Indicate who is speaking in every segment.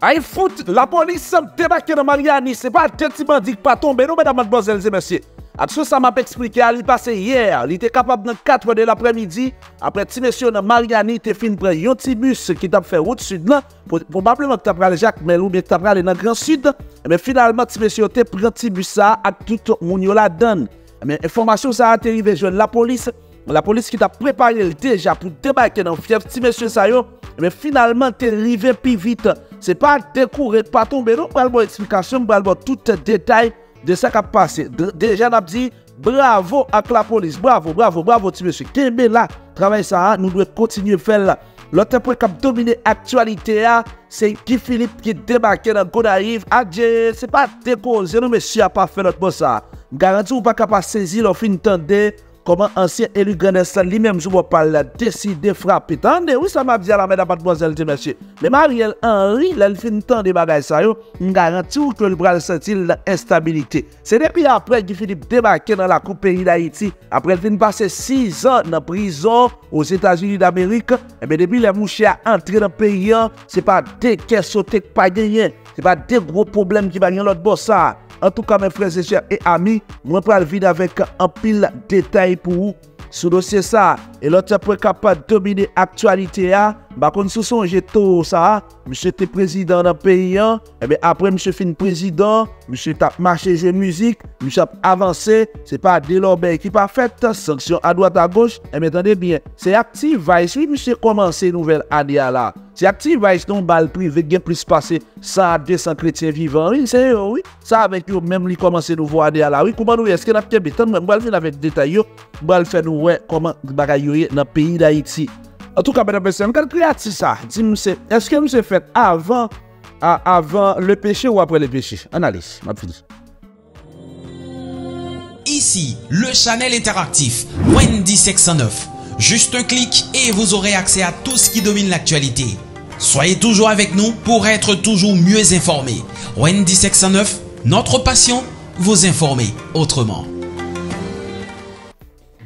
Speaker 1: Ay fout, la polis sem debake nan Mariani, se pa teti bandik pa tombe nou, mèdam madbozelze mèsye. Atso sa map eksplike a li pase yer, li te kapab nan 4 de l'apremidi, apre ti mesyon nan Mariani te fin pre yon ti bus ki tap fe route sud lan, pou mableman ki tap prale Jacques Melou, men ki tap prale nan Grand Sud, men finalman ti mesyon te pren ti bus sa ak tout moun yo la dan. Men informasyon sa a terive jwen la polis, la polis ki tap prepare l deja pou debake nan fief ti mesyon sa yo, men finalman te rive pi vite. Se pa dekoure, pa tombe nou, pral bo eksplikasyon, pral bo tout detay de sa ka pase. Deja nap di, bravo ak la polis, bravo, bravo, bravo ti mesye. Kembe la, travay sa a, nou dwe kontinye fel la. Lote pou kap domine aktualite a, se ki Filip ki debake nan Godaiv, adje, se pa dekouze nou mesye a pa fe lot bo sa. Garanti ou pa kap a sezi lo fin tende, Koman ansyen elu Grenesan li menm sou wopal la deside frape. Tande, wis la map diya la mèd apat bozèl te mèche. Le Mariel Henry lèl fin tan de bagay sa yo, m garanti ou ke l bral sentil la instabilite. Se depi apre Gifilip debake nan la koupe yi da Haiti, apre l fin pase 6 an nan prizon os Etats-Unis d'Amerik, ebe eh depi lè mouche a antre nan periyan, se pa de kesotek pa genyen, se pa de gro problem ki banyan lot bosa. En tou ka men freze chè e ami, mwen pral vide avèk an pil detay pou ou sou dosye sa. E lote apre kapad domine aktualite ya, Bakon sou sonje to sa, msè te prezidant nan peyi an, ebe apre msè fin prezidant, msè tap mache je müzik, msè ap avanse, se pa delor bey ki pa fet, sanksyon a doat a goch, ebe tande bien, se akti vayes, oui msè komanse nouvel adia la, se akti vayes non bal prive gen plis pase, sa adye san kretien vivan, oui se yo, oui, sa avek yo menm li komanse nouvo adia la, oui kouman nou eske nap kebe, tan mwen mwen fin avek detay yo, mwen fin nou we koman bagay yo ye nan peyi da iti. En tout ka, mwen apese, mwen kal kreati sa, di mse, eske mse fet avan, avan le peche ou apre le peche? Analis, mwen ap fini.
Speaker 2: Ici, le Chanel interactif Wendy 609. Juste un clic et vous aurez accès à tout ce qui domine l'actualité. Soyez toujours avec nous pour être toujours mieux informé. Wendy 609, notre passion, vous informer autrement.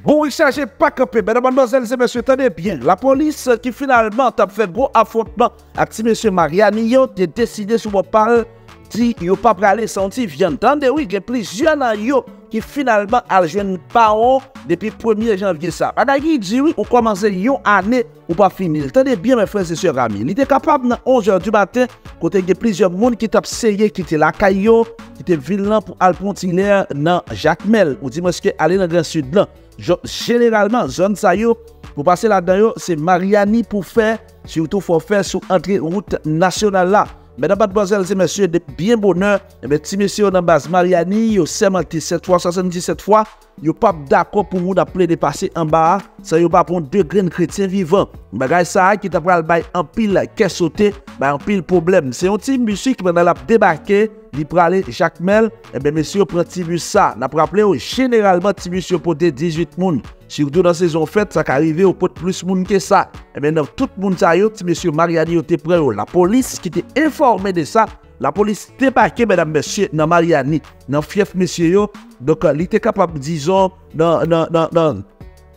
Speaker 1: Bon, il s'agit pas campé, mesdames, mademoiselles et messieurs, tenez bien. La police qui finalement t'a fait gros affrontement avec monsieur Mariani, t'es décidé sur mon parle, di yo pa prale santi vyan. Tande wik, gen plizyon nan yo ki finalman aljwen paon depi 1 janvye sa. Adagi di wik, ou komanse yon ane ou pa finil. Tande bien men freze se rami. Li te kapab nan 11 jan du maten, kote gen plizyon moun ki tap seye ki te lakay yo, ki te vilan pou alpontiler nan Jacmel. Ou di mweske ale nan Gran Sud lan. Generalman, zon sa yo, pou pase la dan yo, se Mariani pou fe, si ou tou fò fe sou antre route nasyonal la. Mesdames, mademoiselles et messieurs, de bien bonheur, eh mes petits messieurs dans base Mariani, yo sermenti 7 fois, 77 fois, yo pas d'accord pour vous d'appeler dépasser en bas, ça yo pas pour deux graines chrétiens vivants. Bagay ça qui t'a pral bay en pile qu'est sauté, bay en pile problème. C'est un petit musique qui va débarquer li prale jakmel, ebe mesyo pren tibus sa. Na praple yo, generalman tibus yo pote 18 moun. Sirdo nan sezon fèt, sa ka rive yo pote plus moun ke sa. Ebe nan tout moun sa yo, ti mesyo Mariani yo te pre yo. La polis ki te informe de sa, la polis te pake bedan mesye nan Mariani, nan fief mesye yo. Dok li te kapab dizon nan, nan, nan, nan.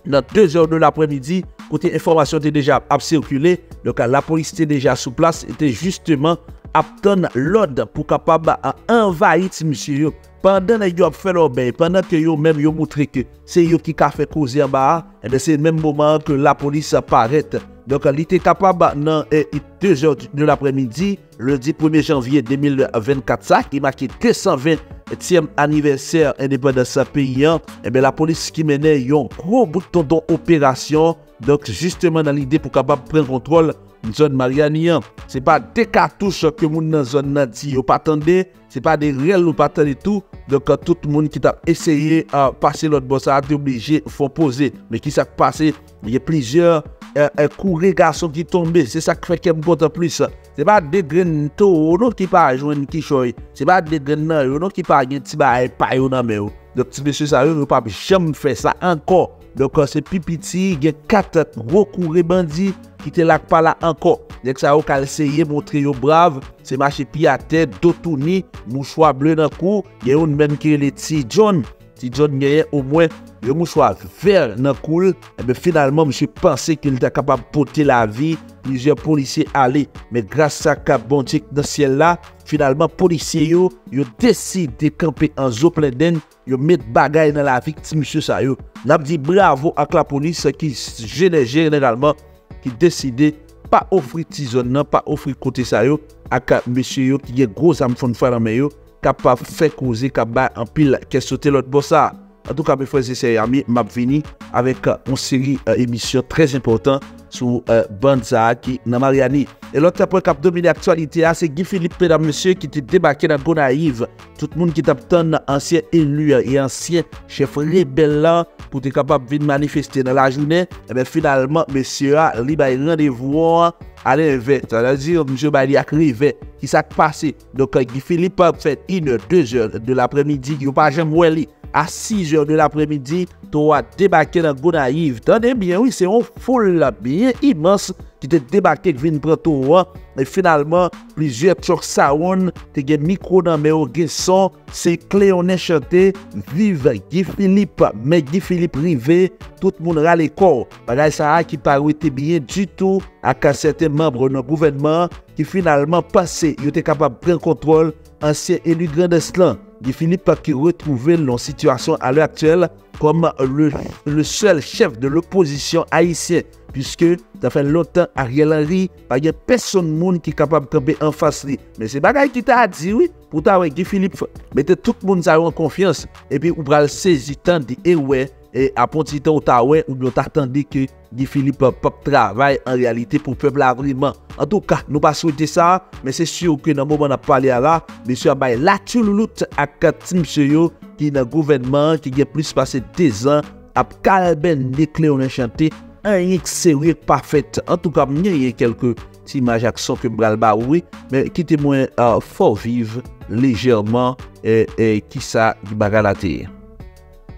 Speaker 1: nan 2 or de l'apremidi, kote informasyon te deja ap sirkule, loka la polis te deja sou plas, te justeman aptan lod pou kapab envayi ti misye yo. Pendan e yo ap fè lò bè, pendan ke yo mèm yo moutre ke se yo ki ka fè kozi an ba a, e de se mèm mouman ke la polis paret. Donk li te kapab nan e 2 jò de l'apremidi, le 10 1er janvye 2024 sa, ki maki 320èm aniversèr indépendance payan, e bè la polis ki mène yon kou bouton don operasyon, donk justèman nan l'ide pou kapab pren kontrol zone Mariani. C'est pas des cartouches que moun dans zone nan ou pas attendez, c'est pas des réels ou pas attendez tout. Donc tout le monde qui t'a essayé à passer l'autre boss a été obligé faut poser. Mais qui s'est passé, il y a plusieurs euh, euh, courriers garçons qui tombent. C'est ça qui fait qu'il me compte plus. C'est pas des graines qui pas joindre qui choy. C'est pas des graines qui pas gen ti ba pa yo. Donc ti monsieur ça yo pas jamais fait ça encore. Dok se pipiti gen katet gro kou rebandi ki te lak pala anko. Dek sa yo kal seye montre yo brav, se mache pi ate, do touni, mouchwa ble nan kou, gen yon men kirele ti John. si John Gaye au moins le mouchoir vert dans cool, et eh bien finalement, je pensais qu'il était capable de porter la vie. Plusieurs policiers allaient, mais grâce à Cap dans le ciel là, finalement, policiers ont décidé de camper en zone pleine yo mettre bagaille dans la victime sur ça yo. N'a dit bravo à la police qui généralement qui décidait pas offrir tizon, non, pas offrir côté ça yo à monsieur yo qui est gros am fond faire dans yo kapap fè kouzi kap ba anpil kè sote lot bosa. An tou ka mè fwese se yami, map vini avèk an seri emisyon trèz important sou euh, Banza ki nan Mariani. E lot apre kap domine aktualite a, ah, se Guy Philippe Pédam Monsieur ki te debake nan Gonaïve. Tout moun ki tap ton ansyen elu e ansyen chef rebellan pou te kapap vin manifeste nan la jounen. Eh Ebe finalman, Monsieur ah, a li bay randevou an. ale ve, tanazir msye bali akrive ki sak pase, donk ki Filipe fet in 2 jor de l'apremidi yo pa jem wè li, a 6 jor de l'apremidi, to a debake nan Gounaïv tande bien, oui, se yon foule la bi yen imans ki te debakte kvin prato wwa, e finalman plizye tchok saoun te gen mikro nan me o geson, se Kleone chante, vive Gifilip, me Gifilip rive, tout moun rale kor, bagay sa a ki parwe te biye du tou ak an sete membre nan gouvenman ki finalman pase yo te kapab pren kontrol ansyen elu Grandeslan. Gifilip qui retrouvé dans situation à l'heure actuelle comme le, le seul chef de l'opposition haïtienne Piske ta fè lontan Ariel Henry pa gen peson moun ki kapab kampe an fas li. Men se bagay ki ta a diwi pou ta wè Guy Philippe mette tout moun sa wè an konfians epi ou pral sezi tan di e wè e aponti tan ou ta wè ou nou ta tande ki Guy Philippe pop travay an realite pou pepl avriman. An tou ka nou pa sote sa men se syo ki nan mouman ap pale ala monsye abay la tuloulout ak katim se yo ki nan gouvenman ki gen plis pase 10 an ap kalben nekle ou nan chante an yik seri pafet. An tou kap nye yik kelke ti maj ak son ke mbral ba ouwe, men ki temwen uh, for vive lejerman e, e ki sa di baga la teye.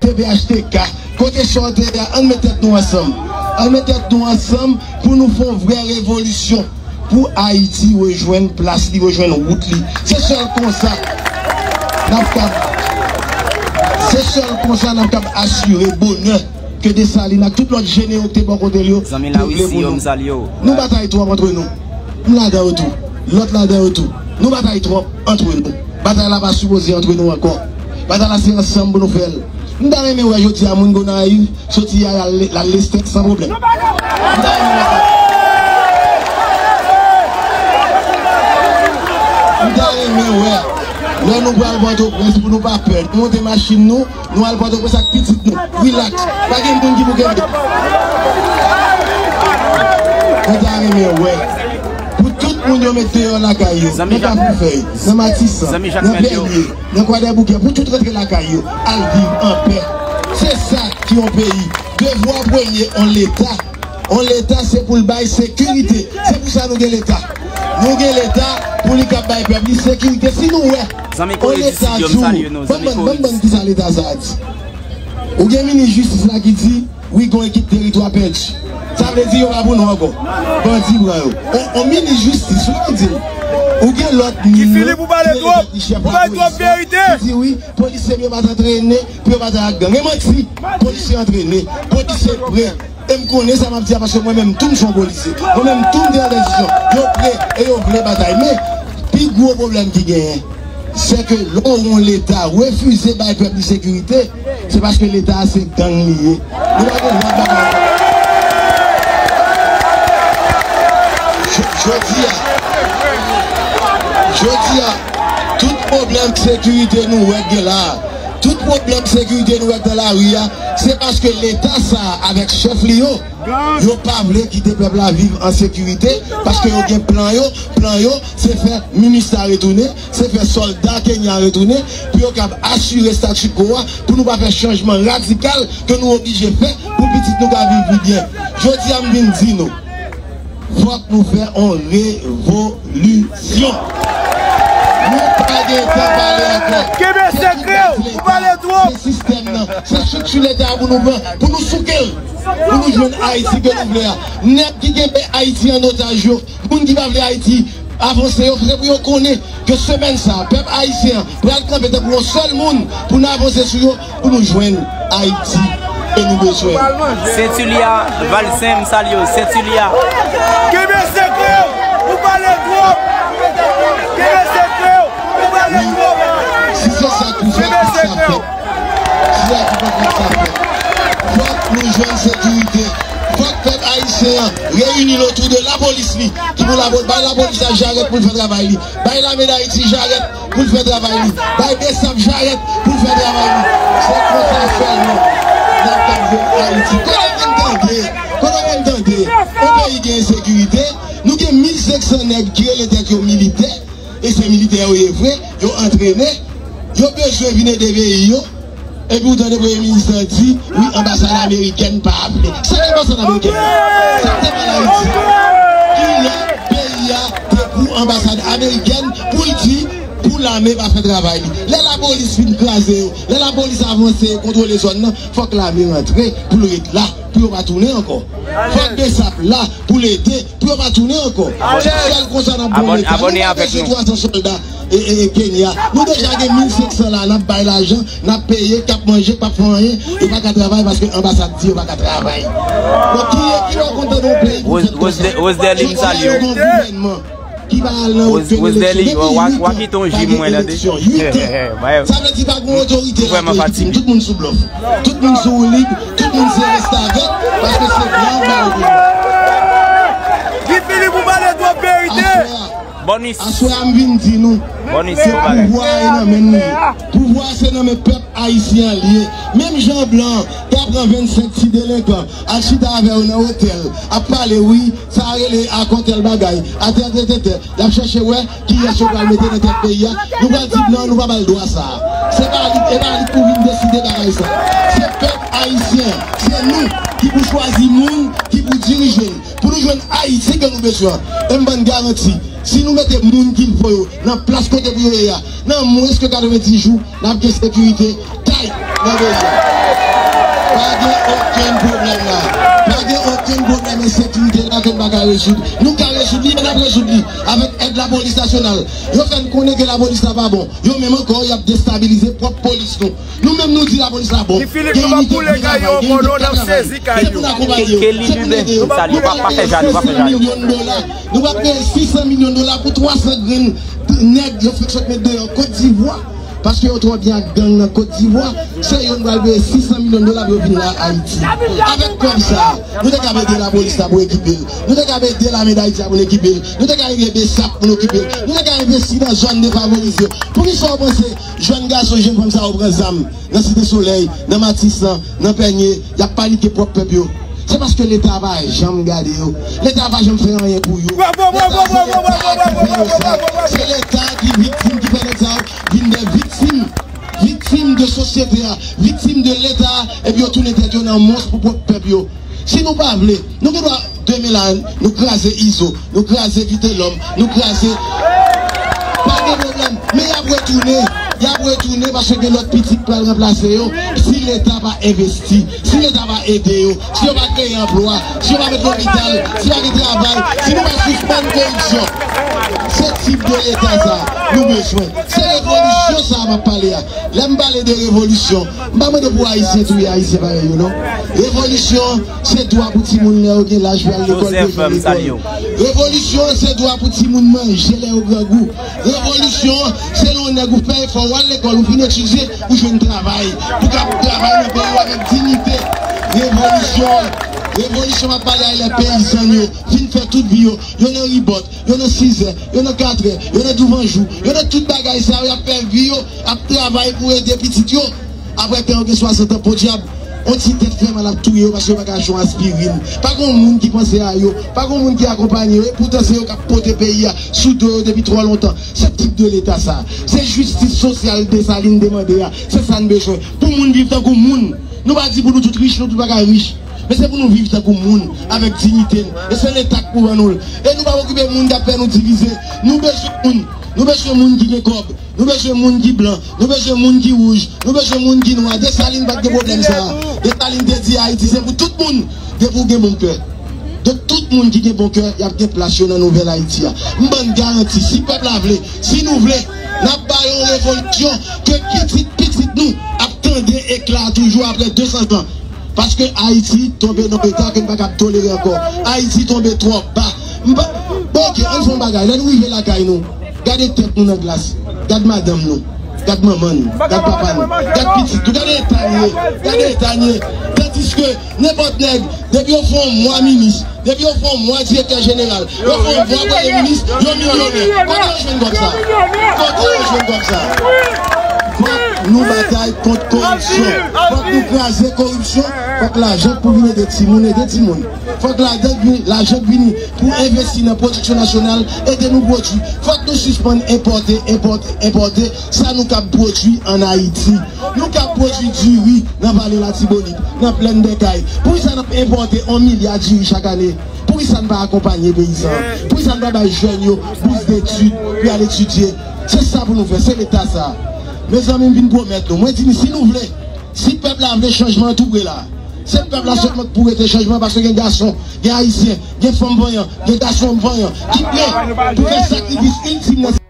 Speaker 3: TVHTK, kote chan TV, an metet nou ansam. An metet nou ansam pou nou fon vre revolisyon. Pou Haiti wejwen plas li, wejwen wout li. Se chan kon sa, nan kap, se chan kon sa nan kap asyre bonan. ke de sali nak tout lot jene yo te bon kote
Speaker 4: yo
Speaker 3: Zanmi la wisi yo msali yo Nou batay trop entre nou Nou la den otou, lot la den otou Nou batay trop entre nou Batay la pa subozi entre nou akor Batay la se ansan bon nou fel Mda reme wè joti a moun gona a yu Soti a la lestek san problem Mda reme wè Mda reme wè lè nou gwa alboto prens pou nou pa monte machin nou, nou ak pitit nou, relax, ki pou kembe. Mda reme wè. Moun yo mette yo lakay yo, nan pa pou fey, nan matisan, nan benye, nan kwa de bouke, pou tout retre lakay yo, al viv an pe. Se sa ki yon peyi, devwa pwenye an l'Etat. An l'Etat se pou l'bay sekurite, se pou sa nou gen l'Etat. Nou gen l'Etat pou li kap bay pep, li sekurite. Si nou we, an l'Etat sou, ban ban ban ki sa l'Etat sa ati. Ou gen mini justice la ki di, ou yon ekip teritwa pelch. Sa vle di yo wapou nou wakon Bandi bwa yo On mini justice Ou gen lot
Speaker 5: Ki Filip ou bale drop Ou bale drop verite
Speaker 3: Polise mi bat entrene Pi bat a gang E man ti Polise entrene Polise pre E m konen sa map di apasyon Mwen menm toum son polise Mwen menm toum di an desisyon Yo pre E yo vle batay Me Pi gwo problem ki gen Se ke lor ou l'Etat Refuze bay pep di sekurite Se paske l'Etat se gang liye Nou wakon wak bakon Je dis je dis tout problème de sécurité nous est là. Tout problème de sécurité nous est dans la rue, c'est parce que l'État ça avec chef Lio, ils pas voulu quitter le peuple à vivre en sécurité parce que y a plan yo, plan yo, c'est faire ministre retourner, c'est faire soldat Kenya retourner, puis on assurer statut quo pour nous pas faire changement radical que nous obligés de faire pour petit nous vivre bien. Je dis à nous faut que nous fassions une révolution. Kebe sekre ou, ou
Speaker 5: pale drop Se chik chou lete
Speaker 3: a pou nou ven Pou nou souke Pou nou jwen Haiti ke nou vle a. Nek ki genpe Haiti an otaj yo Moun ki pa vle Haiti avanse yo Fese pou yo kone ke semen sa Pep Haitien pou al kampete pou yon sol moun Pou nou avanse sou yo Pou nou jwen Haiti E nou beswen
Speaker 4: Sentulia, Valsem, Salio,
Speaker 5: Sentulia Kebe sekre ou, ou pale drop
Speaker 3: Si se sa kouzwa ki sa pep, si la ki pa ki sa pep, fok nou jwen sekurite, fok pep Haitien, reyouni loutou de la polis li, ki pou la polis, bay la polis la jaret pou l fè travay li, bay la meda Haiti jaret pou l fè travay li, bay Besap jaret pou l fè travay li, se kontra fèl nou, nan pep vè Haiti. Konan men tante, konan men tante, ou peyi gen sekurite, nou gen 1500 neg kire le tek yo milite, et ces militaires, ils sont vrais, ils ont entraîné, ils ont besoin de venir des pays. Et puis, vous donnez le Premier ministre dit, oui, ambassade américaine pas appelée. C'est l'ambassade américaine. C'est pas l'Haïti. Qui le pays a pour ambassade américaine pour dire, pou l'armè pa fè travay li. Lè la bolis fin krasè yo, lè la bolis avansè yo, kontrole zon nan, fòk l'armè rentre pou l'ret la, pou l'pa toune ankon. Fòk de sap la, pou l'ete, pou l'pa toune ankon. Jal konsan nan bon
Speaker 4: l'eta,
Speaker 3: nou pa
Speaker 4: peche
Speaker 3: 300 soldat e Kenya. Nou deja gen 1500 la, nan bay l'ajan, nan peye, kap manje, pap fanyen, e pa ka travay paske ambasad di, e pa ka
Speaker 4: travay.
Speaker 3: Mwen ki
Speaker 4: yo
Speaker 3: kontan
Speaker 4: nou pley. Wos
Speaker 3: de
Speaker 4: lim sal
Speaker 3: yo.
Speaker 4: ki
Speaker 3: ba
Speaker 4: lan
Speaker 3: ou
Speaker 4: ten
Speaker 3: eleksyon.
Speaker 4: Waki ton jim mwen la de.
Speaker 3: Sa mwen di pa goun otorite la
Speaker 4: politik.
Speaker 3: Tout moun sou blof. Tout moun sou olik. Tout moun se resta avet. Paske se blan ba ou. Di
Speaker 5: Filip ou ba le do verite. Vérité
Speaker 4: Bonis.
Speaker 3: Assoya m'vin di nou
Speaker 4: Bonis,
Speaker 3: Se e nan men nou Pouvoir se nan men pep haisyen liye Mem Jean Blanc Ki apren 27 ti delinkan A chita ave ou nan hotel A pale oui Sa tel bagay A te te te te Dap chèche wè Ki yè chou pral mette nan tet peyi ya Nou pral di blan nou bal doa sa Se pa li E pa li pou vin deside bagay sa Se haïtien, c'est nous qui vous choisir moun, qui vous diriger. Pour nous jouer Haïti que nous besoin. Et bonne garantie. Si nous mettons moun qu'il faut dans la place côté pour dans moins que 90 jours, nous avons sécurité, taille dans le Pas de aucun problème là. Nous pouvons pas résoudre. Nous pouvons résoudre, mais nous résoudre avec aide de la police nationale. Nous connaître que la police n'est pas bon. Nous même encore, il a déstabilisé propre police. nous. Nous-mêmes nous disons la police n'est pas bon.
Speaker 5: Qui Philippe, nous va pouler caillou, mon nom, nous avons saisi
Speaker 4: nous faire jaloux.
Speaker 3: millions de dollars. Nous allons payer 600 millions de dollars pour 300 graines nègres qui fait mettre en Côte d'Ivoire. Parce que vous bien gang en Côte d'Ivoire, c'est qui va payer 600 millions de dollars pour venir à Haïti. Avec comme ça, nous devons aider la police pour équiper. Nous devons aider la médaille pour équiper. Nous devons aider des sacs pour équiper. Nous devons investir dans la zone défavorisée. Pour qu'ils soient pensés, jeunes garçons, jeunes comme ça, au prend zam, dans Cité Soleil, dans Matissan, dans Peigné, il y a paniqué propre peuple. C'est parce que l'État va jamais garder. L'État va jamais faire rien pour vous. C'est l'État qui est victime, qui fait l'État, victimes. Victimes de société, victimes de l'État, et puis tout l'État est un monstre pour le peuple. Si nous pas voulons, nous devons 2000 ans, nous craser ISO, nous craser vite l'homme, nous craser pas de problème. Mais il y a retourné. Il y a retourné parce que l'autre petit peut remplacer. Si l'État va investir, si l'État va aider, si on va créer un emploi, si on va mettre l'hôpital, si on va mettre travail, si on va suspendre corruption. Ce type de l'État, ça, nous besoin. Révolution, ça, va parler. L'aime parler de révolution. Maman de pour haïtien, tout haïtien, pareil, non? Révolution, c'est droit pour tout le monde, qui l'âge l'école. L'école. Révolution, c'est droit pour tout le monde manger les au grand goût. Révolution, c'est l'on vous paye, il faut aller à l'école, vous finissez étudier, jouez un travail. Pour qu'on travaille dans pays avec dignité. Révolution. Revolisyon ap pale ay la peyizan yo, fin fè tout bi yo, yo nan ribot, yo nan sizè, yo nan katrè, yo nan douvanjou, yo nan tout bagay sa yo ap pèr bi yo, ap travay pou e depitit yo, apre pè anke 60 an pou diab, on ti tèt fèman ap tou yo, pa chè baka chou aspirin, pa kon moun ki konse a yo, pa kon moun ki akompany yo, e poutan se yo kap pote peyi ya, sou do yo depi tro lontan, se tip de l'Etat sa, se justice sosyal de sa lin demande ya, se san bechon, pou moun viv tan kon moun, nou ba di pou nou tout riche, nou tout baka riche, Mais c'est pour nous vivre que monde avec dignité. Et c'est l'état pour nous. Et nous pas occuper monde d'après nous diviser. Nous besoin. Nous besoin de monde qui est cob, nous besoin de monde qui est blanc, nous besoin de monde qui est rouge, nous besoin de monde qui noir. Des salines pas de problème ça. Des salines de dit Haïti, c'est pour tout le monde. De que mon cœur. Donc tout le monde qui a bon cœur, il y a des places dans la nouvelle Haïti. Je bonne garantie, si le peuple a voulu, si nous voulons, nous avons une révolution que petit, petit nous attendez éclat toujours après 200 ans. Paske Haiti tombe nan beta ke mba kap tolere akor. Haiti tombe tro ba. Mba, bonke, an son bagay. Len wive la kay nou. Gade tet nou nan glas. Gade madam nou. Gade maman nou. Gade papa nou. Gade piti. Tou gade etanye. Gade etanye. Tatis ke nepot neg. Depi yo fon mwa minis. Depi yo fon mwa direktor general. Yo fon mwa mwa minis. Yo miyoner. Kote yo jwen gop sa. Kote yo jwen gop sa. Faut nous bataille contre corruption. Faut que nous craser corruption. Faut que l'argent pour venir des timons et des timons. Faut que l'argent vienne pour investir dans la production nationale et de nous produire. Faut que nous suspendons importer, importer, importer. Ça nous cap produit en Haïti. Nous cap produit du riz dans la vallée de la Tibonite, dans plein de cailles. Pour ça nous importer un milliard de riz chaque année. Pour ça ne pas accompagner les paysans. Pour ça ne pas jeunes, plus d'études, puis aller étudier. C'est ça pour nous faire, c'est l'État ça. Me zanmen vin gwo met nou. Mwen di ni si nou vle, si pep la vle chanjman tout bre la. Se pep la sotman pou ete chanjman baske gen gason, gen haisyen, gen fom vanyan, gen gason vanyan. Ki ple pou gen sakribis intim nan.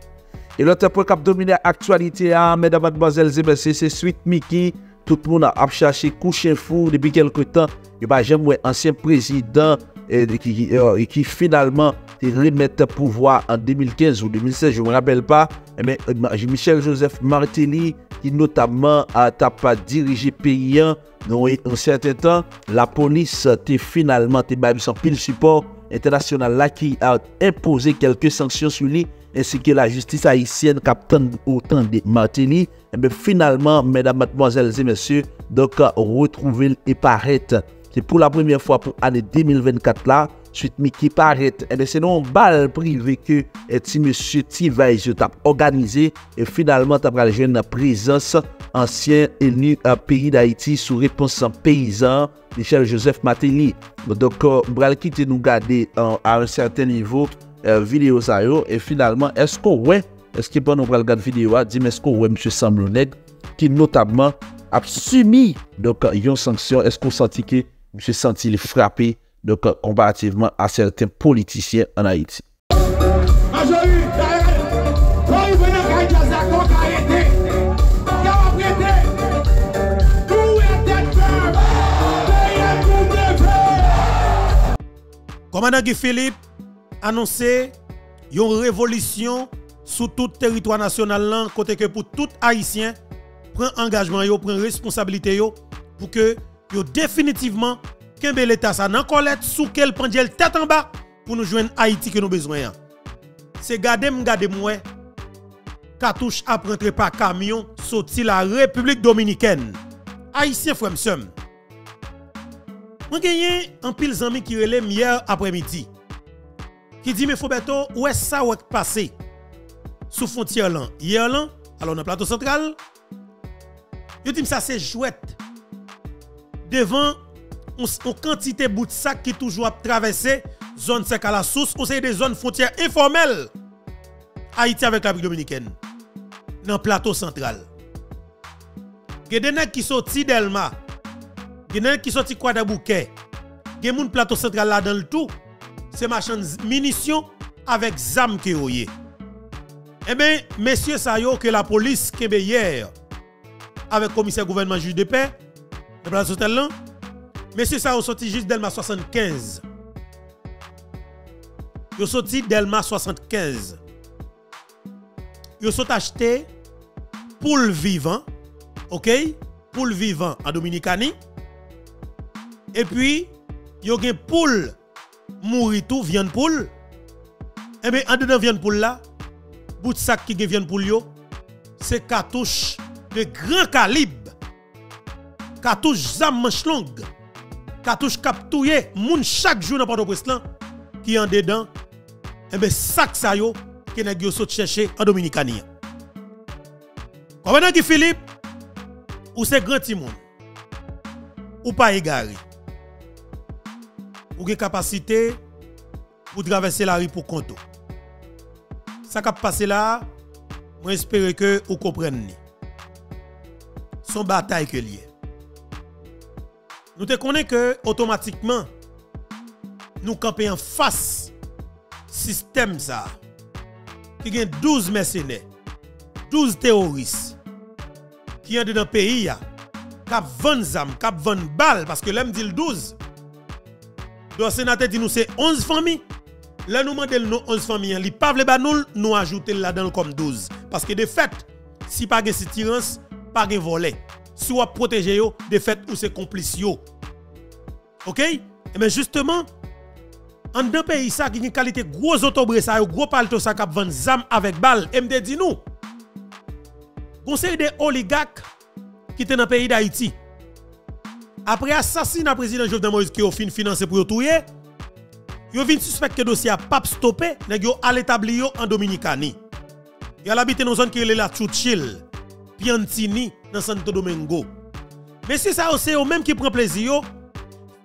Speaker 3: E lote
Speaker 1: pou kap domine aktualite a, medan madmoazel zemese, se suite Miki, tout moun ap chache kouchen fou debi kelke tan, yo ba jem wè ansyen prezident, et qui, euh, et qui finalement remettre pouvoir en 2015 ou 2016, je ne me rappelle pas. Mais eh Michel Joseph Martelly, qui notamment a pas dirigé pays dans un certain temps, la police a finalement son pile support. International là qui a imposé quelques sanctions sur lui ainsi que la justice haïtienne captain autant de Martelly. Eh finalement mesdames mademoiselles et messieurs donc retrouver et paraître Se pou la premye fwa pou ane 2024 la, suite mi ki paret, eh ebe se non bal prive ke ti monsye ti vey yo tap organize, e finalman tap pral jen nan prezans ansyen enu euh, a peyi d'Haïti sou reponsan peyizan, Michel Joseph Mateli. Bon, donk euh, bral ki te nou gade euh, an, a un certain nivou euh, video sa yo, e finalman esko we, eski bon nou pral gade video a, dim esko we monsye Sambloneg, ki notabman ap sumi, donk yon sanksyon esko santi ke monsieur senti frappé donc comparativement à certains politiciens en Haïti.
Speaker 6: Commandant Guy Philippe annoncé une révolution sur tout territoire national côté que pour tout haïtien prend engagement yo prend responsabilité yo pour que yo définitivement Kembe l'État ça nan colette sous quel pendule tête en bas pour nous joindre Haïti que nous besoin. C'est garder m'garder moi cartouche à rentrer par camion sorti la République dominicaine. Haïtien frère m'sem. Moi gagné un pile zami qui relève hier après-midi. Qui dit mais Fobeto où est ça ou passé? Sous frontière là. Hier là, alors dans plateau central, yo dit ça c'est jouette devant une quantité de bout de sac qui toujours traversé zone sec à la source ou c'est des zones frontières informelles Haïti avec la République dominicaine dans le plateau central. Il y a des qui sorti d'Elma, il qui sorti quoi de bouquet. Il plateau central là dans le tout. C'est machin munitions avec zam qui est. Eh bien, messieurs, ça que la police qui hier avec le commissaire gouvernement juge de paix, le central là, Monsieur, ça a sorti juste Delma 75. Yo sorti Delma 75. Yo sont acheté poule vivant, OK? Poule vivant en Dominicani. Et puis, yo gen poule mouri tout viande poule. Et eh bien, en dedans viande poule là, bout de sac qui viande poule c'est cartouche de grand calibre. katouche zam manche longue, katouche cap touye moun chaque jour dans Port-au-Prince qui en dedans et ben sac ça yo qui nèg yo saute chercher en Dominicanie. Comprenez qui Philippe ou c'est grand timon ou pas égaré. E ou gen capacité pour traverser la rue pour compte. Ça qui passé là, moi espère que vous comprenez. Son bataille que lié. Nous te connaissons que automatiquement, nous camper en face système ça. Qui a 12 mercenaires, 12 terroristes qui sont dans le pays, qui vendent zam, qui vendent balles, parce que l'homme dit 12. Donc, le sénateur dit nous c'est 11 familles. Là, nous demandons nos 11 familles. Les Pavle nous, nous ajoutons là-dedans comme 12. Parce que de fait, si pas de soutirance, pas de volet. Si vous protéger yo, de fait ou c'est complice yo. OK? Et eh bien justement en deux pays ça qui a une qualité gros autobre ça gros palto ça cap vendre zam avec balle. MD dit nous conseil des oligarques qui étaient dans le pays d'Haïti. Après assassinat président Jovenel Moïse qui a fin financé pour touyer yo vinn suspect que dossier a pas stoppé nèg yo à l'établi en Dominicani yo habité dans zone qui est la Chuchil Piantini dans Santo Domingo mais si ça c'est eux même qui prend plaisir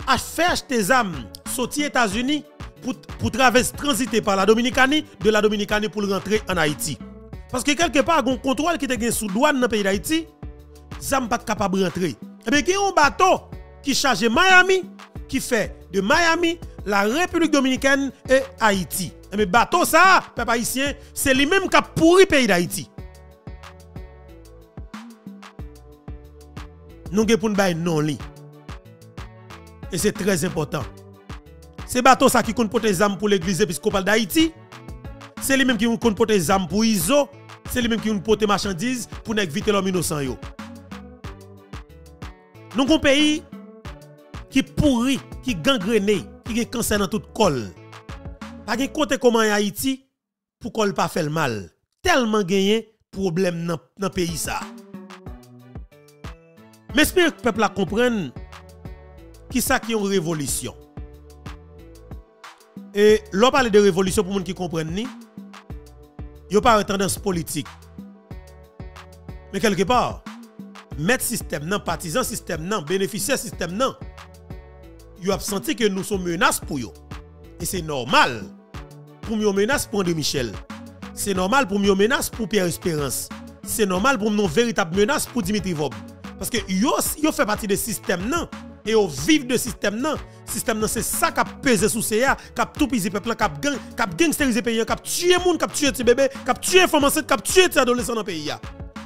Speaker 6: à faire acheter des armes sortir États-Unis pour, pour traverser, transiter par la Dominicanie, de la Dominicanie pour rentrer en Haïti. Parce que quelque part, il y a un contrôle qui est sous douane dans le pays d'Haïti, ça n'est pas capable de rentrer. Et il y a un bateau qui charge Miami, qui fait de Miami, la République dominicaine et Haïti. Et eh bien, bateau ça, peuple haïtien, c'est lui-même qui a pourri le pays d'Haïti. Nous avons pour nous non Et c'est très important. C'est bateau ça qui compte porter des armes pour l'église épiscopale d'Haïti. C'est lui même qui compte porter des armes pour ISO. C'est lui même qui compte porter marchandises pour éviter l'homme innocent. Nous avons un pays qui pourri, qui gangrené, qui a cancer dans toute col. Pas de côté comment en Haïti pour qu'on pas fait le mal. Tellement gagné problème dans le pays ça. Mè espere k pepl la kompren ki sa ki yon revolisyon. E lò pale de revolisyon pou moun ki kompren ni, yo pa re tendans politik. Mè kelke par, met sistem nan, patizan sistem nan, benefisyen sistem nan, yo ap senti ke nou son menas pou yo. E se normal pou myo menas pou André Michel. Se normal pou myo menas pou Pierre Espérance. Se normal pou mnon veritab menas pou Dimitri Vaub. Parce que yo, yo fait partie de système non et yo vivent de système non. Système non c'est ça qui a pesé sous CA, qui a tout pisé peuple, qui a gang, qui a gangsterisé pays, qui a tué monde, qui a tué petit bébé, qui a tué femme enceinte, qui a tué petit adolescent dans le pays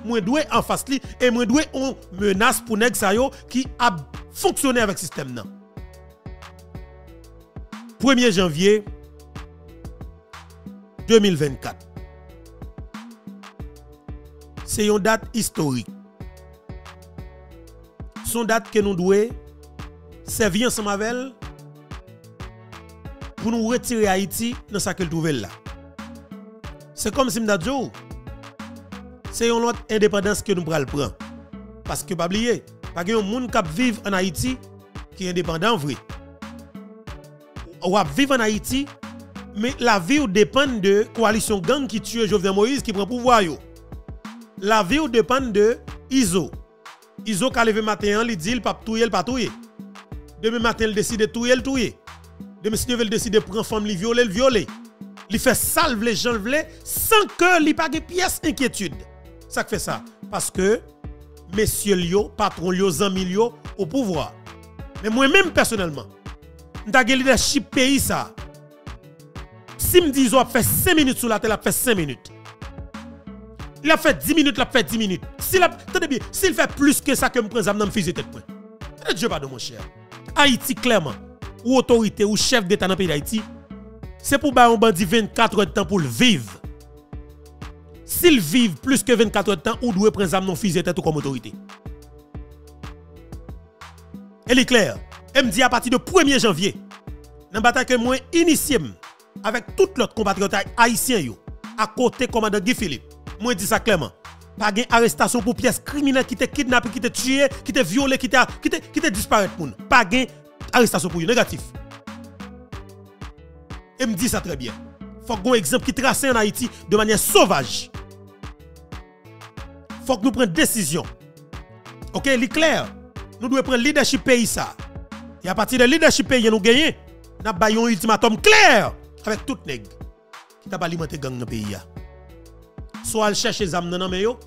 Speaker 6: Moi doué en face li et moi doué on menace pour nèg sa yo qui a fonctionné avec système non. 1er janvier 2024. C'est une date historique. Son date que nous devons servir ensemble avec elle pour nous retirer Haïti dans ce qu'elle trouve là. C'est comme si m'dadjo c'est une autre indépendance que nous prenons prendre. Parce que pas oublier, pas un monde qui vivre en Haïti qui est indépendant vrai. Ou vivre en Haïti mais la vie dépend de coalition gang qui tue Jovenel Moïse qui prend pouvoir. La vie dépend de ISO. ISO qui levé matin, il dit il pas touyer, il pas touyer. Demain matin, il décide de tout le touyer. Demain, si il décide de prendre femme, il violer, le violer. Il fait salve les gens sans que il pas de pièce inquiétude. Ça fait ça. Parce que, messieurs Lio, patron Lio, amis Lio, au pouvoir. Mais moi-même, personnellement, suis leadership pays ça. Si me dit, fait 5 minutes sur la télé, il fait 5 minutes. Il a fait 10 minutes, il a fait 10 minutes. S'il s'il fait plus que ça que me prend, je me fusil tête. Dieu pardon, mon cher. Haïti, clairement, ou autorité ou chef d'État dans le pays d'Haïti, c'est pour un bandit 24 heures de temps pour le vivre. S'il vivent plus que 24 heures de temps, ou doit prendre non fusil tête comme autorité. Elle est claire. Elle me dit à partir de 1er janvier, dans la bataille que moi initié avec tout l'autre compatriote haïtien à côté commandant Guy Philippe. Moi dis ça clairement. Pas d'arrestation pour pièces criminelles qui te kidnappé, qui te tué, qui te violé, qui te qui te. Pas d'arrestation pour négatif. Et me dit ça très bien. Faut qu'on exemple qui trace en Haïti de manière sauvage. Faut que nous prenions décision. OK, c'est clair. Nous devons prendre leadership pays ça. Et à partir de leadership pays nous gagner, nous avons un ultimatum clair avec tout nèg qui t'a alimenté gang dans le pays soit al chercher zam nan mais yo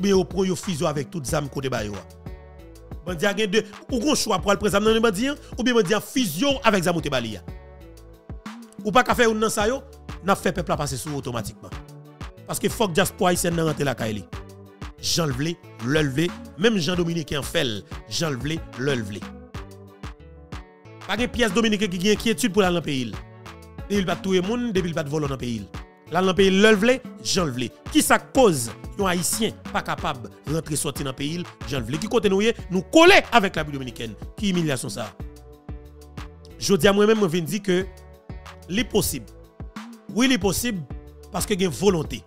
Speaker 6: bien au prend yo fusion avec toutes zam côté ba bandi a deux ou gon choix pour al prendre zam nan ou bien bandi fusion avec zam côté bali ou pas qu'à faire nan ça yo, n'a fait peuple passer sous automatiquement. Parce que que diaspora haïtienne nan rentre la kaili. Jean le vle, le vle, même Jean Dominique en fait, Jean le vle, le vle. Pas de pièce Dominique qui a inquiétude pour aller dans le pays. Depuis pas tout le monde, depuis pas de voler dans le pays. Là dans le pays le vle. Qui ça cause un haïtien pas capable de rentrer sortir dans le pays, vle. Qui côté nous nous coller avec la dominicaine. Qui humiliation ça? Je dis à moi-même je viens dire que c'est possible. Oui, c'est possible parce que y a une volonté.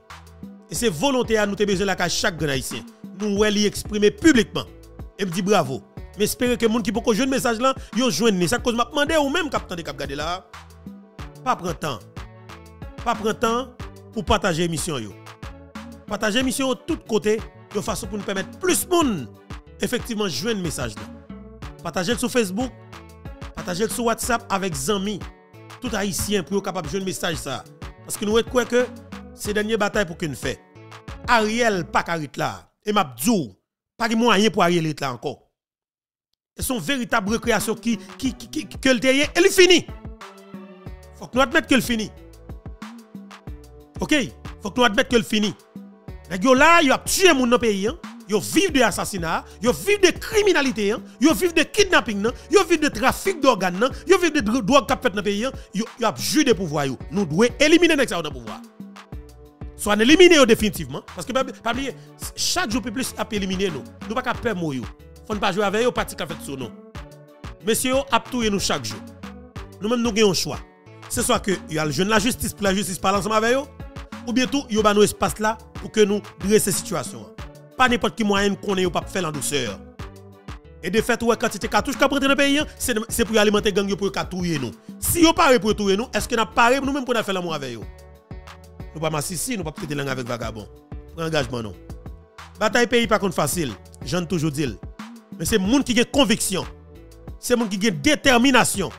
Speaker 6: Et c'est volonté à nous besoin la chaque grand haïtien. Nous lui exprimer publiquement. Et me dit bravo. Mais espérer que les gens qui peuvent jouer le message là, yo joignent. Ça cause m'a demandé ou même capitaine de cap là. Pas prendre temps. Pas prendre temps pour partager l'émission. Partager l'émission de tous côtés de façon pour nous permettre plus de monde effectivement joindre le message là. Partagez sur Facebook, partagez sur WhatsApp avec amis, tout haïtien pour capable de jouer le message ça. Parce que nous croyons que c'est la dernière bataille pour qu'on fait. Ariel pas là et Mabdou pas de moyen pour Ariel être là encore. C'est son véritable récréation qui qui qui que le terrain elle fini. Faut que nous admettre qu'elle finit. OK, faut que nous admettre qu'elle finit. Nèg yo là, yo a tué moun dans pays hein. Yo vivent de assassinat, yo vivent de criminalité, hein. yo vivent de kidnapping, hein. yo vivent de trafic d'organes, yo vivent de drogue qui fait dans le pays, yo a joué de pouvoir. Nous devons éliminer les dans pouvoir. Soit éliminer définitivement, parce que chaque jour plus à éliminer nous. Nous pas perdre nous. Faut pas jouer avec eux, parti qu'a fait sur nous. Messieurs, a nous chaque jour. Nous-mêmes nous avons un choix. C'est soit que y a le jeune la justice pour la justice parle ensemble avec eux, ou bien tout, y a un espace là pour que nous dresser situation pas n'importe qui moyen qu'on ait pas faire en douceur. Et de fait, ouais, quantité cartouche qu'a dans le pays, hein, c'est pour alimenter gang pour touyer nous. Si yo pas pour touyer nous, est-ce que n'a pas nous même pour faire l'amour avec eux Nous pas ici, nous pas traiter langue avec vagabond. Engagement non. Bataille pays pas contre facile, j'en toujours dit. Mais c'est monde qui a conviction. C'est monde qui a détermination.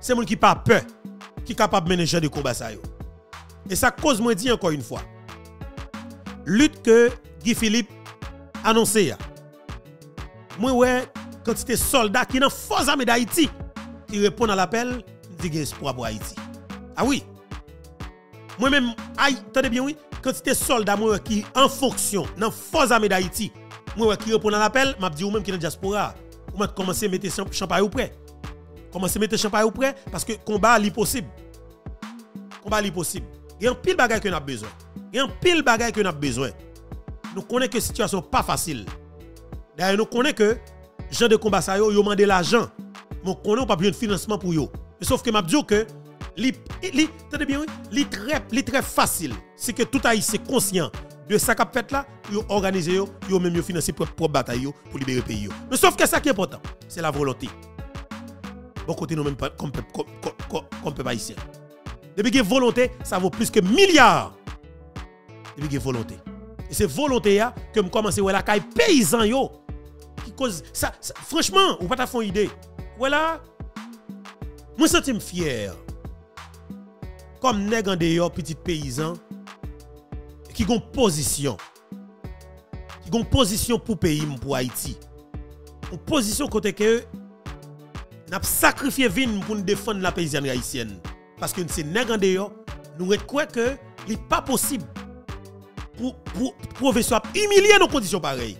Speaker 6: C'est monde qui pas peur qui capable de mener de combat ça Et ça cause moi dit encore une fois. Lutte que Guy Philippe annoncé. Moi, ouais, quantité soldats qui dans force armée d'Haïti qui répondent à l'appel, dis espoir pour Haïti. Ah oui. Moi-même, attendez bien, oui, quantité soldats moi, qui en fonction dans force armée d'Haïti, moi, qui répondent à l'appel, m'a dit ou même qui dans diaspora, ou m'a commencé à mettre champagne au près. Commencez à mettre champagne au près parce que combat est possible. Combat est possible. Il y a un pile bagage que nous avons besoin. Il y a un pile bagage que nous avons besoin nous connaissons que la situation n'est pas facile. D'ailleurs, nous connaissons que les gens de combat, ils ont demandé l'argent. Mais nous connaissons pas besoin de financement pour eux. Sauf que je dis que c'est très, très facile. C'est que tout Haïtien conscient de ce qu'a fait là, ils ont organisé, ils ont même financé pour propre bataille pour libérer le pays. Mais sauf que ça qui est important, c'est la volonté. Bon côté nous même comme peuple haïtien. Depuis qu'il y a volonté, ça vaut plus que milliards. Depuis qu'il y a volonté. Et c'est volonté que je commence à voir la caille paysan yo. Qui cause ça, franchement, ou pas ta fond idée. Voilà. Moi sens fier. Comme nèg en dehors paysan qui ont position. Qui ont position pour pays pour Haïti. Une position côté que n'a sacrifié vin pour défendre la paysanne haïtienne parce que c'est nèg en dehors nous croyons que n'est pas possible pour, pour, professeur humilier nos conditions pareilles.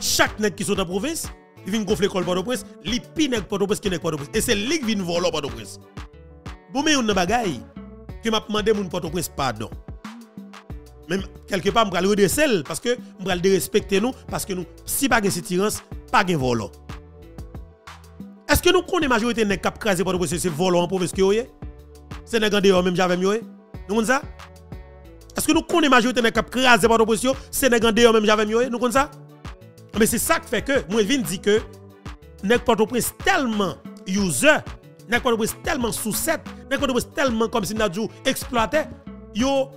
Speaker 6: Chaque nègre qui sont dans la province, il vient gonfler l'école Port-au-Prince, il pi nègre Port-au-Prince qui Port-au-Prince. Et c'est lui qui vient voler Port-au-Prince. Bon, mais on a bagaille que m'a demandé mon Port-au-Prince pardon. Même quelque part, je vais le redescendre parce que je vais respecter nous parce que nous, si pas de tirance, pas de volant. Est-ce que nous connaissons la majorité des cap crasé Port-au-Prince, c'est volant en province qui C'est nègre dehors même j'avais mieux. Nous connaissons ça? Est-ce que nous connaissons la majorité des cap crasé par l'opposition Sénégal d'ailleurs même j'avais mieux nous connaissons ça? Mais c'est ça qui fait que moi je dis que nèg Port-au-Prince tellement user, nèg Port-au-Prince tellement sous-set, nèg Port-au-Prince tellement comme si dit exploité, yo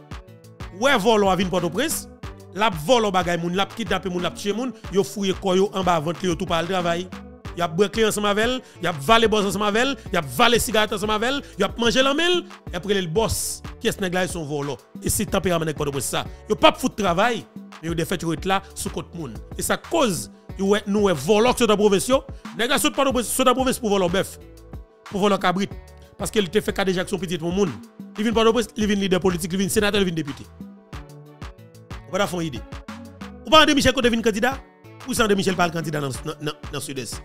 Speaker 6: ouais volo à vin Port-au-Prince, la volo bagay moun, la kidnappé moun, la tué moun, yo fouillé koyo en bas vente yo tout par le travail. Y a braqué ensemble avec elle, y a valé boss ensemble avec elle, y a valé cigarette ensemble avec elle, y a mangé la mille, et après le boss qui est nèg son volo. Et c'est tempérament nèg pas de ça? Yo pas de travail, mais yo de fait yo être là sous côté moun. Et ça cause yo nous volo sur la province yo, nèg sur de la province pour voler bœuf, pour voler cabrit, parce qu'il te fait déjà son petit monde. Il vient pas il vient leader politique, il vient sénateur, il vient député. Vous pas une idée. Ou pas de Michel quand devient candidat? Ou sans de Michel pas candidat dans le sud-est?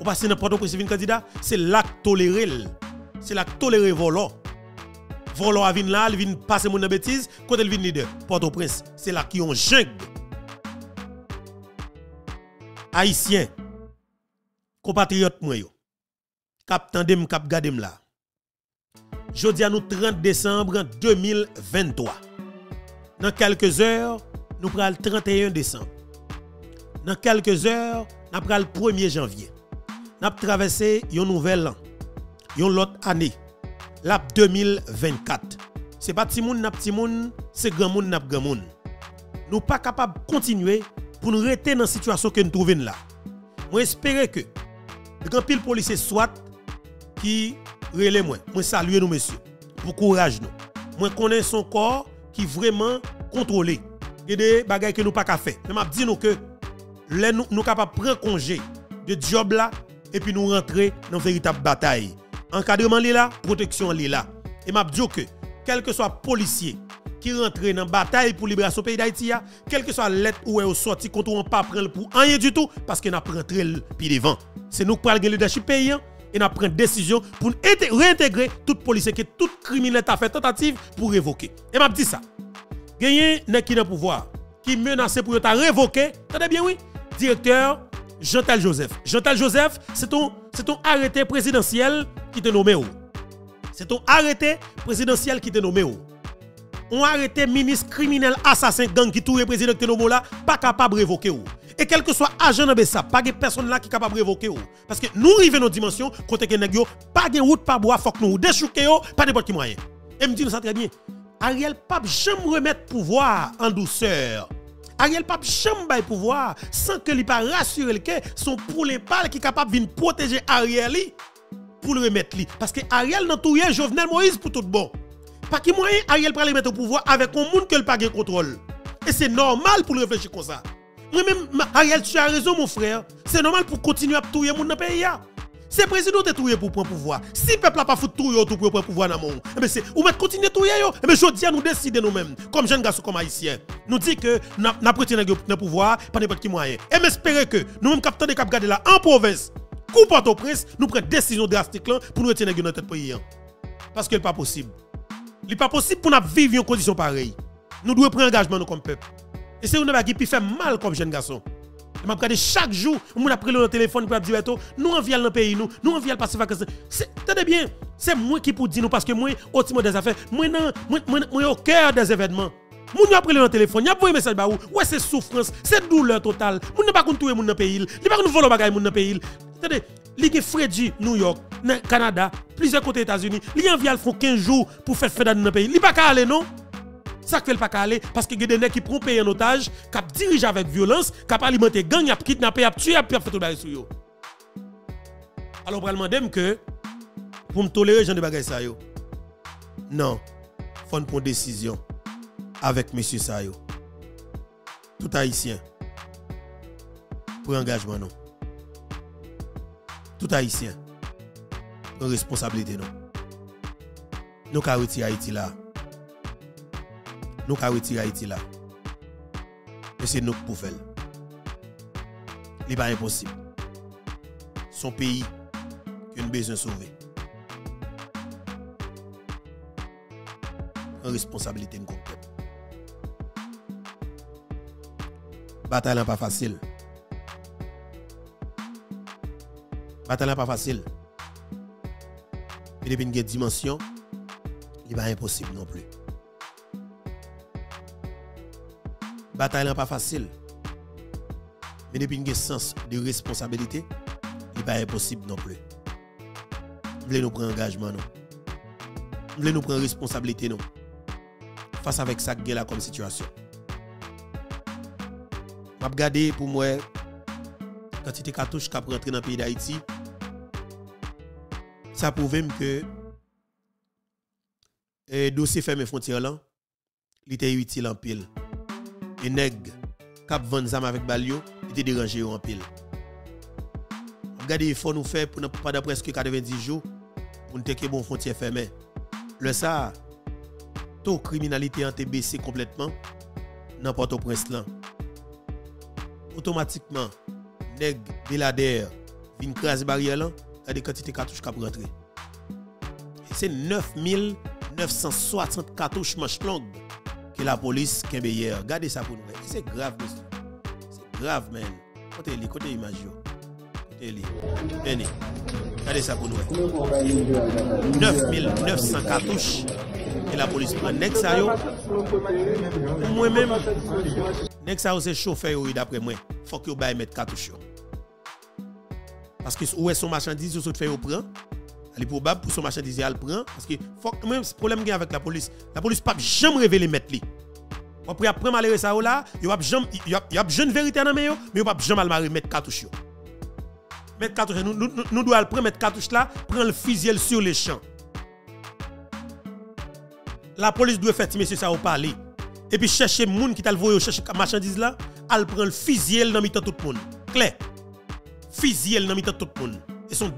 Speaker 6: Ou pas si n'importe quoi devient candidat, c'est l'acte toléré. C'est l'acte toléré volant. Volant à venir là, il vient passer mon bêtise, quand il vient leader. Port-au-Prince, c'est là qui ont jungle. Haïtien, compatriote moi yo. Cap tandem cap gadem là. Jodi à nous 30 décembre 2023. Dans quelques heures, nous prenons le 31 décembre. Dans quelques heures, nous prenons le 1er janvier. Nous avons traversé un nouvel an, une autre année, la 2024. Ce n'est pas petit monde, petit monde, c'est grand monde, grand monde. Nous pas capables de continuer pour nous rester dans la situation que nous trouvons là. Moi, j'espère que les pile policiers soit qui relève moi. Moi, salue nous, messieurs, pour courage nous. Moi, connais son corps qui vraiment contrôlé. A des bagages que nous pas faire. Mais je dis nous que nous sommes capables de prendre congé de job là et puis nous rentrer dans une véritable bataille. Encadrement là, protection là. Et je dis que quel que soit policier qui rentre dans la bataille pour libération pays d'Haïti, quel que soit lettre ou est sorti contre on pas prendre pour rien du tout parce pas rentré le pied devant. C'est nous qui prenons le leadership paysan et nous prenons décision pour réintégrer tout policier qui tout criminel a fait tentative pour révoquer. Et m'a dit ça. Gagné qui dans pouvoir qui menace pour révoquer. Attendez bien oui? Directeur Jean-Tal Joseph. Jean-Tal Joseph, c'est ton ton arrêté présidentiel qui te nommé C'est ton arrêté présidentiel qui te nommé on arrêté ministre criminel assassin gang qui touye président Tenomo là, pas capable de révoquer. Et quel que soit agent dans ça, pas de personne là qui est capable de révoquer. Parce que nous arrivons dans dimension, côté que nèg pas de route pas bois, faut que nous déchouquer pas n'importe qui moyen. Et me dit ça très bien. Ariel Pape jamais remettre pouvoir en douceur. Ariel Pape jamais pouvoir sans que lui pas rassurer que son poulet pâle qui est capable de protéger Ariel pour le remettre parce que Ariel n'a tout Jovenel Moïse pour tout bon. Pas qui moyen Ariel pour le mettre au pouvoir avec un monde que le pas contrôle. Et c'est normal pour le réfléchir comme ça. Moi-même, Ariel, tu as raison, mon frère. C'est normal pour continuer à tuer gens dans le pays. C'est président qui tué pour prendre pouvoir. Si le peuple n'a pas foutu tout pour prendre pouvoir dans monde, eh mettre continuer à tuer yo. Eh je dis à nous décider nous-mêmes comme jeunes garçons comme haïtiens. Nous dit que n'a pris le pouvoir pas n'importe qui moyen. Et m'espérer que nous-mêmes capteurs de cap en province, coup nous prenons décision drastique pour nous retirer dans notre pays. Parce que ce n'est pas possible. Il n'est pas possible pour nous vivre une condition pareille. Nous devons prendre engagement comme peuple. Et c'est une qui fait mal comme jeune garçon. Je regarde chaque jour, on a pris le téléphone pour dire nous envions le pays, nous, nous envions passer vacances. Tenez bien, c'est moi qui pour dire nous parce que moi, au timon des affaires, moi, moi, moi, au cœur des événements. Moun a pris le téléphone, y a un message ba ou, ouais c'est souffrance, c'est douleur totale. Moun n'a pas contre tout moun dans pays, il pas nous voler bagay moun dans pays. Attendez, li Freddy New York, Canada, plusieurs côtés États-Unis, li envie al font 15 jours pour faire fête dans le pays. Li pas aller non? ça fait le pas calé parce que y a des gens qui prennent payer en otage, qui dirigent avec violence, qui alimentent gang, qui kidnappent, qui tuent, qui font tout le sur Alors, je demande que pour me tolérer, j'en ai bagay ça yo. Non, faut prendre décision avec monsieur ça yo. Tout haïtien pour engagement non. Tout haïtien pour responsabilité non. Nous avons Haïti là. nou ka retire Haiti la. E se nou pou fel. Li ba imposib. Son peyi ki nou bezon souve. An responsabilite nou konpep. Batal an pa fasil. Batal an pa fasil. E depi nou gen dimensyon, li ba imposib non pli. bataille n'est pas facile. Mais depuis un sens de responsabilité, il n'est pas impossible non plus. Nous voulons nous prendre engagement, non. Nous voulons nous prendre responsabilité, non. Face avec ça, là comme situation. Je regarde pour moi quantité de cartouches qui rentré dans le pays d'Haïti. Ça prouve que le dossier ferme frontières là, il était utile en pile. E neg kap vende zam avèk bal yo, ite deranje yo anpil. Gade yon nou fè pou nan pa da preske 90 jou, pou nou teke bon fontye fèmè. Le sa, to kriminalite an te bese kompletman, nan pato prens lan. Otomatikman, neg belader vin kras barye lan, gade kantite katouche kap rentre. E se 9960 katouche manch plong, que la police kembe hier. Regardez ça pour nous. C'est grave, monsieur. C'est grave, man. Côté lui, côté image. Côté li. Venez. Regardez ça pour nous. 9900 cartouches. Et la police prend. Nek à yo. Moi-même. Nek à yo, c'est chauffeur, d'après moi. Faut que yo baille mettre cartouches. Parce que où est son marchandise, vous fait au prend. Il est probable pour son marchandise elle prend parce que même problème qu'il avec la police. La police pas jamais révéler mettre li. Après après malheureux ça là, il a jamais il y a jeune vérité dans mais mais pas jamais mal mettre cartouche. Mettre cartouche nous nous, nous doit prendre mettre cartouche là, prendre le fusil sur les champs. La police doit faire monsieur ça au parler. Et puis chercher moun qui t'a le chercher marchandise là, elle prend le fusil dans mitan tout le monde. Clair. Fusil dans mitan tout le monde. Et son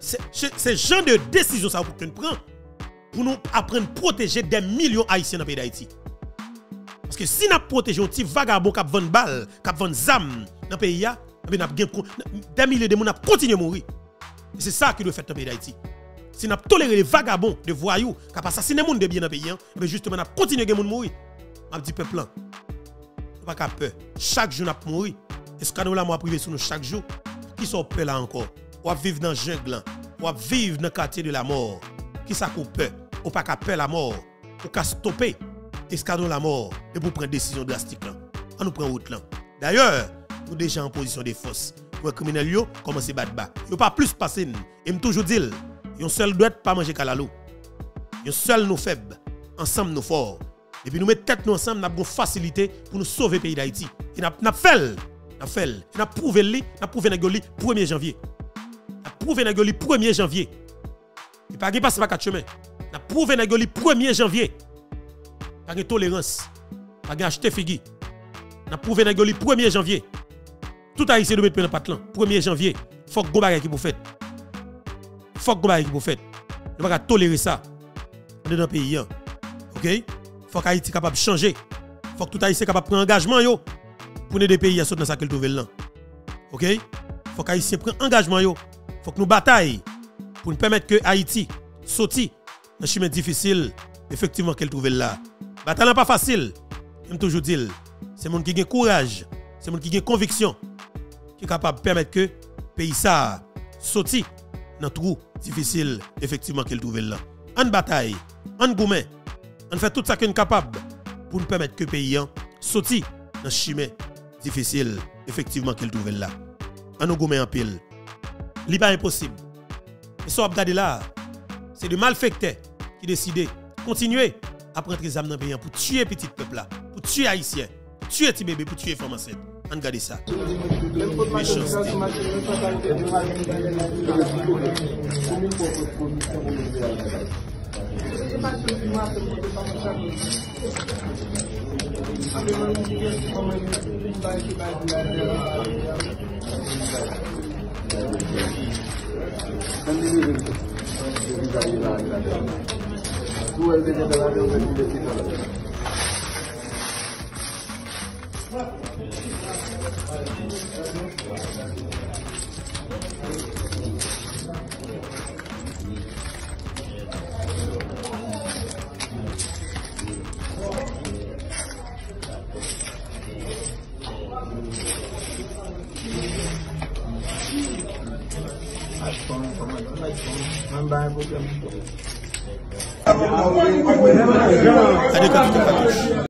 Speaker 6: c'est genre de décision ça pour qu'on prend pour nous apprendre à protéger des millions haïtiens dans le pays d'Haïti. Parce que si nous protégeons un petit vagabond qui 20 balles, qui 20 zam dans le pays, des milliers de gens continuent à mourir. C'est ça qui doit faire dans le pays d'Haïti. Si nous toléré les vagabonds, les voyous, qui ont assassiné les gens de dans le pays, mais justement, nous continuons à mourir. Je dis peuple, pas qu'à peur. Chaque jour, nous mourir. Et ce cadeau là, moi, privé sur nous chaque jour? Qui sont peur là encore? Ou vivre dans le jungle, ou vivre dans le quartier de la mort. Qui ça qu'on peur? Ou pas qu'à peur la mort? Ou qu'à stopper escadron la mort et pour prendre décision drastique. On nous prend route là. D'ailleurs, nous déjà en position de force. Pour criminel yo commencer battre bas. Yo pas plus passer et me toujours dire, yon seul doit pas manger calalo. Yon seul nous faibles, ensemble nous forts. Et puis nous mettons tête nous ensemble, nous avons facilité pour nous sauver le pays d'Haïti. Et nous avons fait, nous fait, nous avons prouvé nous avons prouvé le 1er janvier. Prouvé le 1er janvier. Et pas passe pas quatre chemins. Nous avons prouvé le 1er janvier pas de tolérance, pas de acheter figi. N'a prouvé dans le 1er janvier. Tout a essayé de mettre dans patlan. 1er janvier, faut que go qui pour fait. Faut que go qui pour fait. Ne pas tolérer ça dans le pays. OK? Faut qu'Haïti capable de changer. Faut que tout Haïti capable de prendre engagement yo pour aider pays à sortir dans ça qu'il trouve là. OK? Faut qu'Haïti prenne engagement yo. Faut que nous bataille pour nous permettre que Haïti sorti dans chemin difficile effectivement qu'elle trouve là. Bataille pas facile. J'aime toujours dire, c'est monde qui a courage, c'est monde qui a conviction, qui est capable de permettre que le pays sorti dans trou difficile effectivement qu'elle trouve là. En bataille, en gourmet, on fait tout ça qu'on est capable pour nous permettre que le pays sorti dans chemin difficile effectivement qu'elle trouve là. En nous gourmet en pile. Ce pas impossible. Et ça, regarder là, c'est le malfecteur qui décide continuer à prendre les âmes dans le pays pour tuer petit peuple là, pour tuer haïtiens, pour tuer petit bébé, pour tuer femmes enceintes. On regarde ça. Méchanceté. तू ऐसे जगह que eu